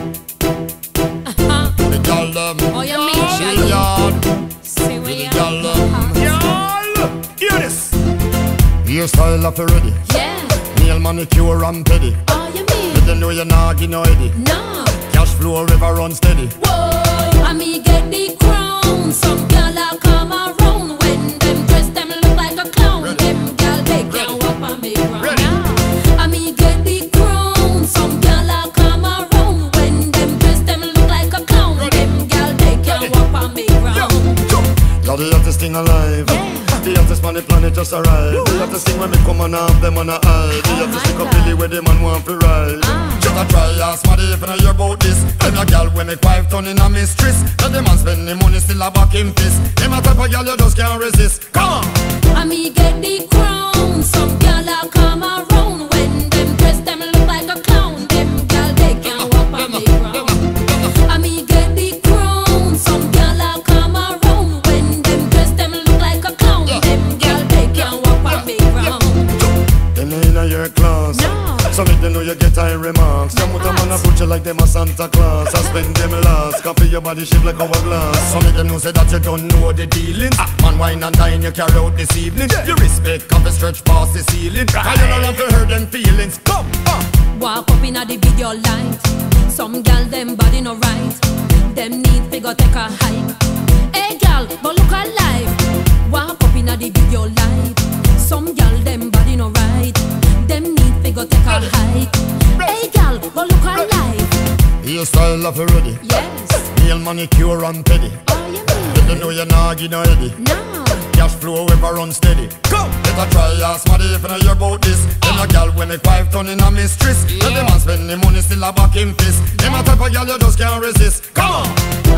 Uh-huh. The gal them. Oh, you mean She Shaggy? yard. See where The you gal are. them. Y'all, hear this. Your style of ready. Yeah. Nail manicure and pedi. Oh, you mean? Let them know you're not getting no eddy. No. Cash flow river run steady. Whoa, I me get the me. You're the hottest thing alive. Yeah. The hottest man the planet just arrived. The hottest thing when me come and have them on a eye. The Oh hottest my thing up. Billy where the man want to ride. Ah. Just a try ask somebody if know hear about this. Them a gal when me wife turn in a mistress. Let the man spend the money still a back him fist. Them a type of gal you just can't resist. Come on. I me get the crown. Know you get high remarks. Them with a man a put you like them a Santa Claus. I spend them last. Copy your body shape like hourglass. So make them know say that you don't know the dealings. Ah, man wine and dine you carry out this evening. You respect coffee stretch past the ceiling. Cause you don't have to hurt them feelings. Come on. Walk up inna the video light. Some gal them body no right. Them need figure take a hike. Hey gal, but look alive. Walk up inna the video light. Some gal them body no right. Need take a hike. Hey gal, but look alive. Your style of ready. Yes. Nail manicure and pedi. Oh you mean? Let them know you're not getting no. No. Cash flow ever run steady. Go! Let a try ask somebody if you know hear about this. Them a gal when me wife turn in a mistress. Let the man spend the money still a back him fist. Them a type of gal you just can't resist. Come on!